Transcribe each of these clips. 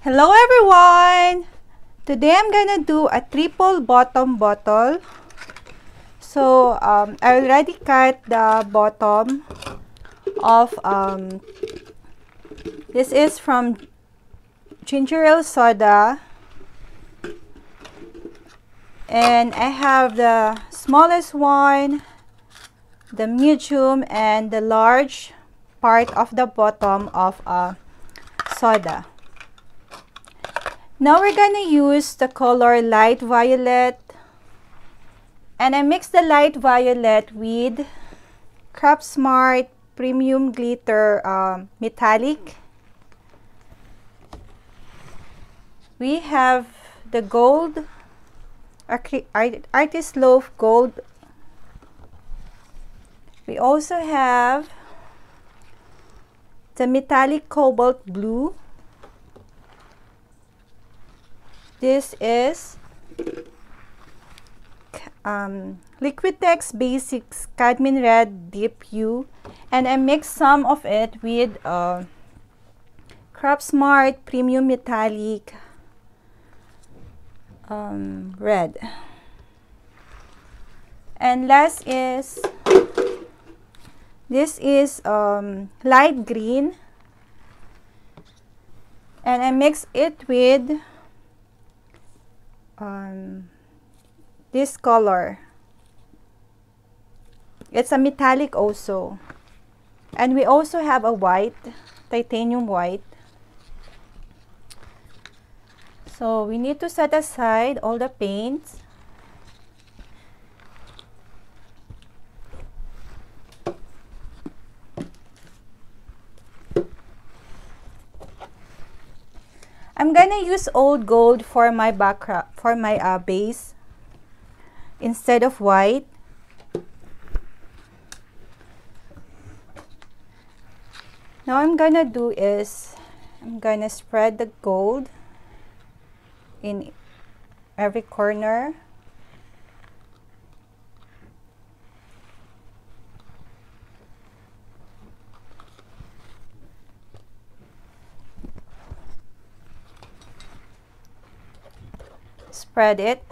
Hello everyone! Today I'm gonna do a triple bottom bottle. So um, I already cut the bottom of um, this is from ginger ale soda and I have the smallest one the medium and the large part of the bottom of a soda now we're gonna use the color light violet. And I mix the light violet with Craft Smart Premium Glitter um, Metallic. We have the gold Artist Loft gold. We also have the metallic cobalt blue this is um, Liquitex Basics Cadmium Red Deep Hue and I mix some of it with uh, Smart Premium Metallic um, red. And last is, this is um, light green. And I mix it with um, this color. It's a metallic also. And we also have a white, titanium white. So we need to set aside all the paints. I'm gonna use old gold for my background for my uh, base instead of white. Now I'm gonna do is I'm gonna spread the gold in every corner spread it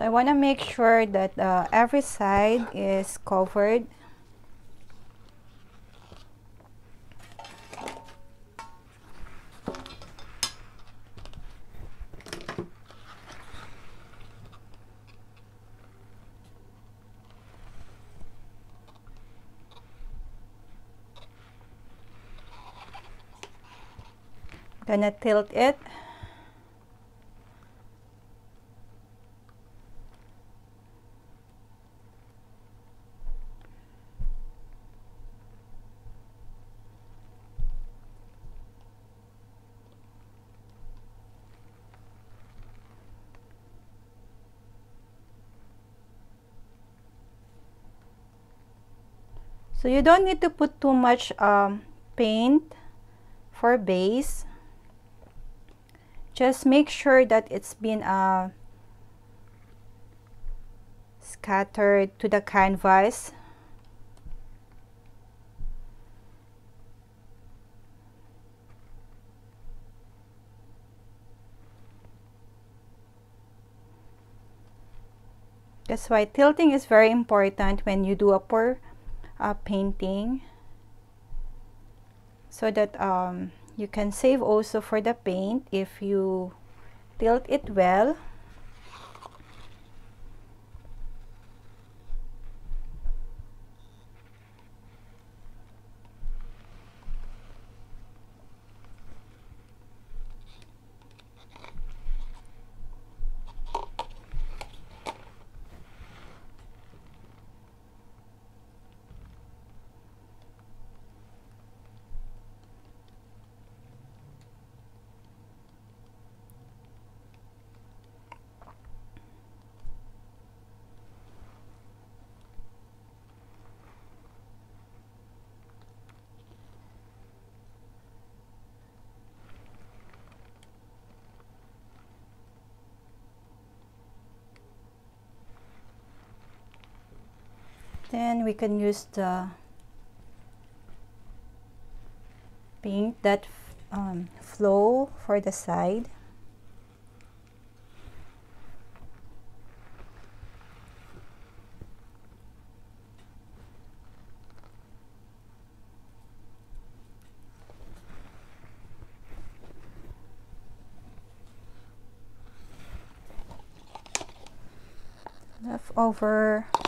So I want to make sure that uh, every side is covered. gonna tilt it So you don't need to put too much um, paint for base. Just make sure that it's been uh, scattered to the canvas. That's why tilting is very important when you do a pour uh, painting so that um, you can save also for the paint if you tilt it well then we can use the paint that um, flow for the side. Leftover So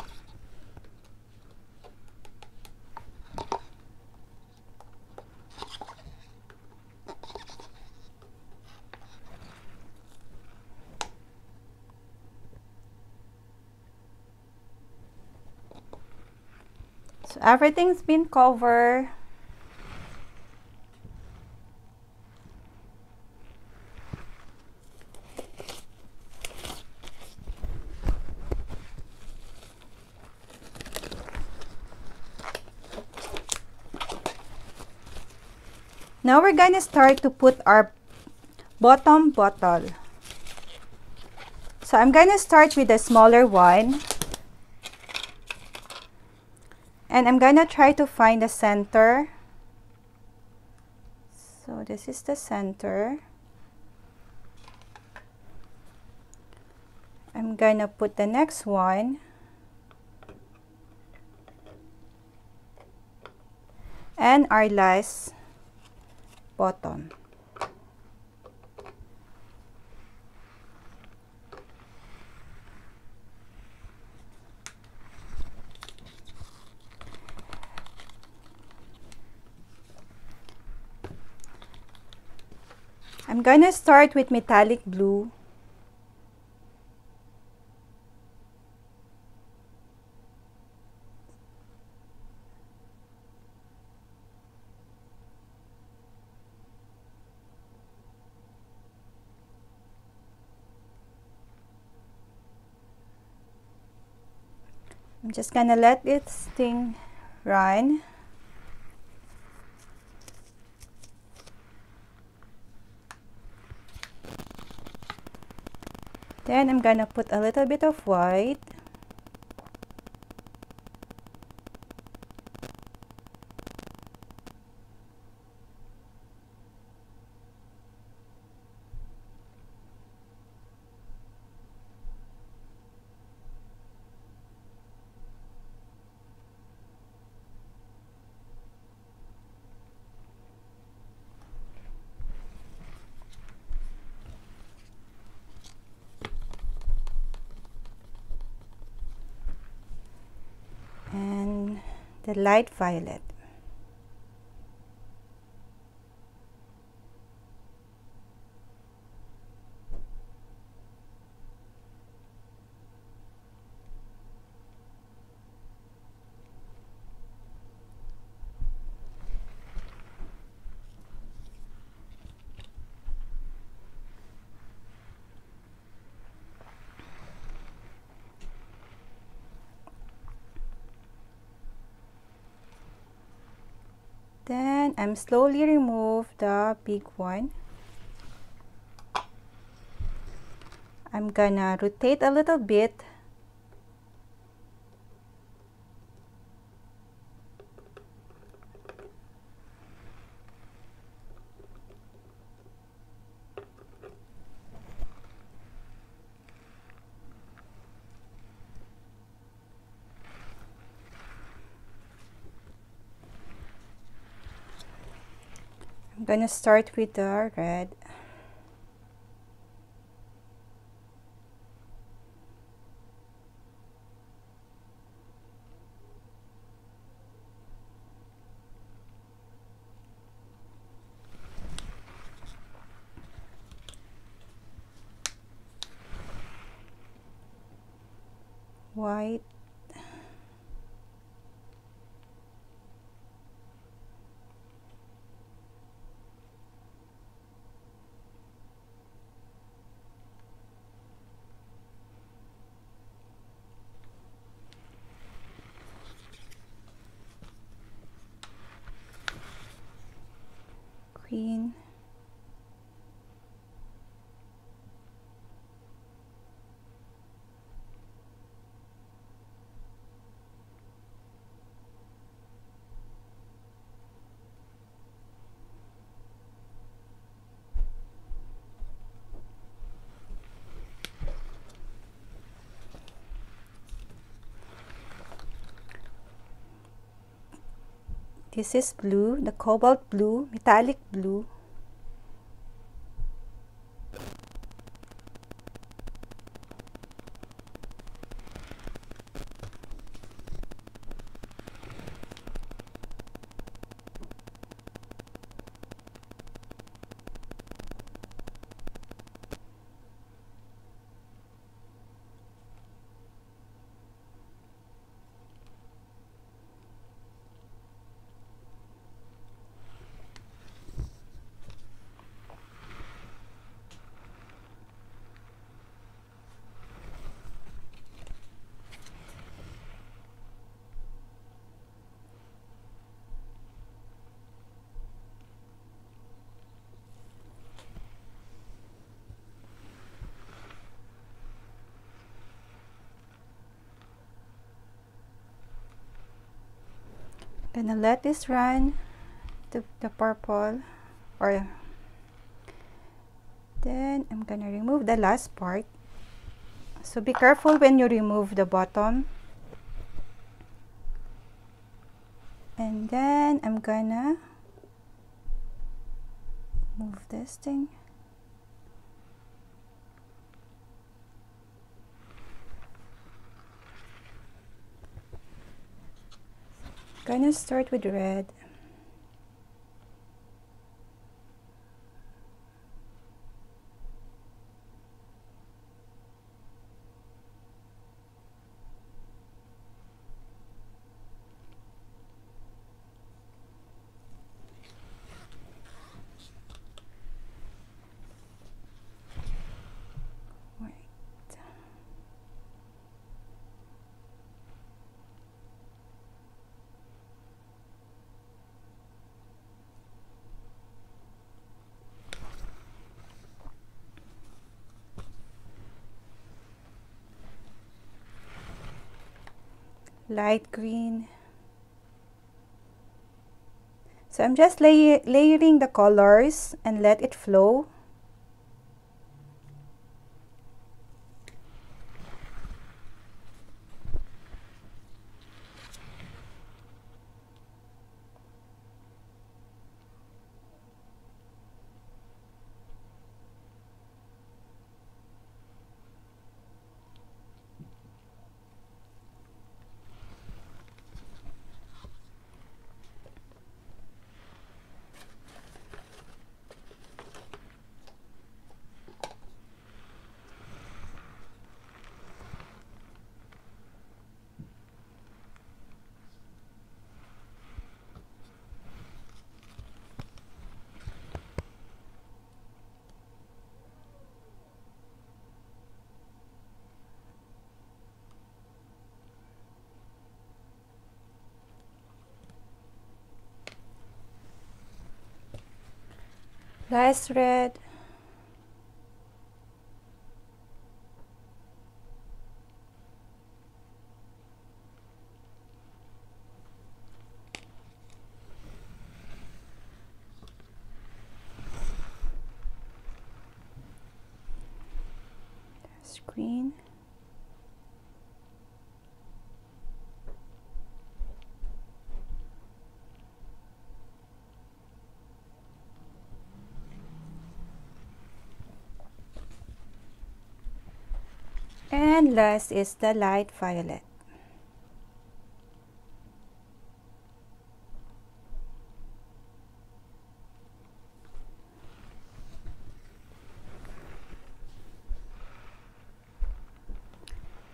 everything's been covered. Now we're gonna start to put our bottom bottle. So I'm gonna start with the smaller one. And I'm gonna try to find the center. So this is the center. I'm gonna put the next one. And our last bottom. I'm gonna start with metallic blue. I'm just gonna let this thing run. Then I'm gonna put a little bit of white. and light violet. I'm slowly remove the big one. I'm gonna rotate a little bit. I'm gonna start with the red. White. Green This is blue, the cobalt blue, metallic blue. Gonna let this run to the purple or then I'm gonna remove the last part. So be careful when you remove the bottom. And then I'm gonna move this thing gonna start with red light green. So I'm just lay layering the colors and let it flow last red. Screen and last is the light violet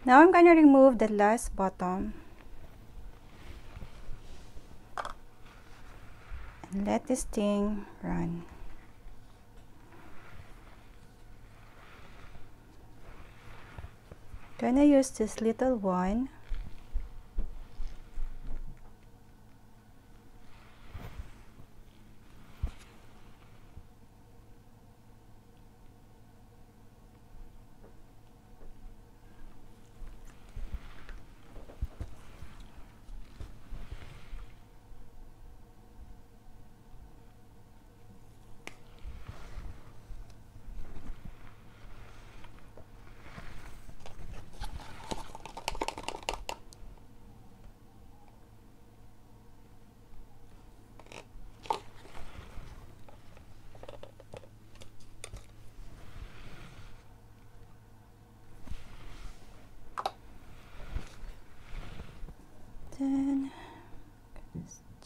Now I'm going to remove the last bottom and let this thing run. Gonna use this little one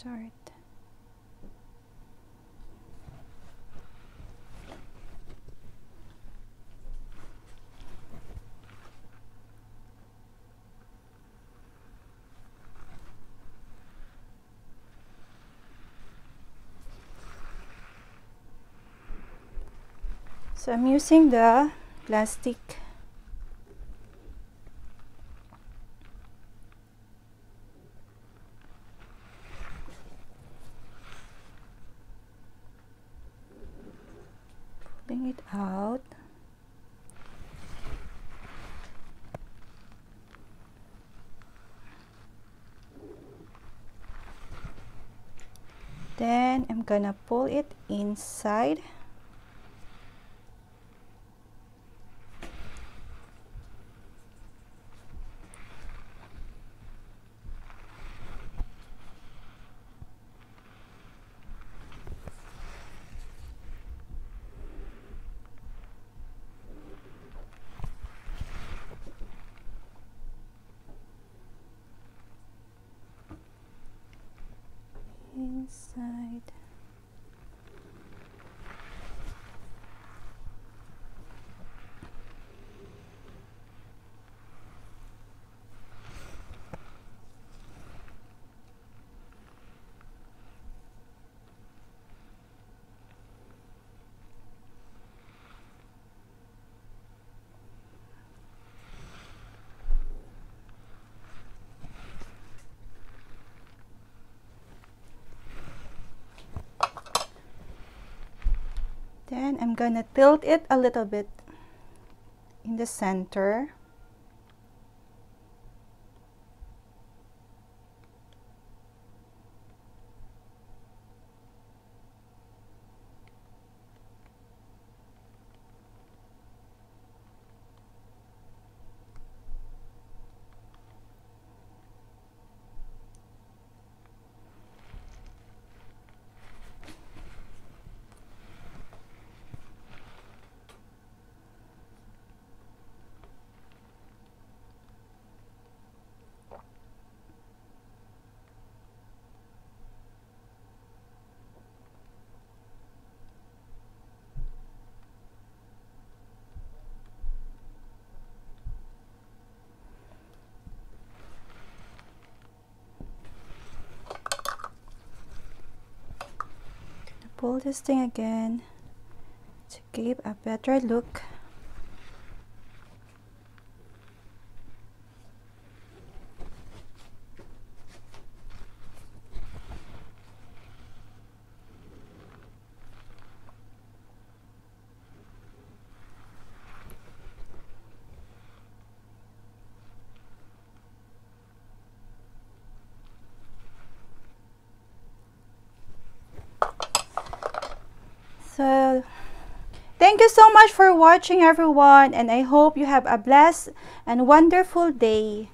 start. So I'm using the plastic then I'm gonna pull it inside inside I'm gonna tilt it a little bit in the center. Pull this thing again to give a better look So, thank you so much for watching everyone and I hope you have a blessed and wonderful day.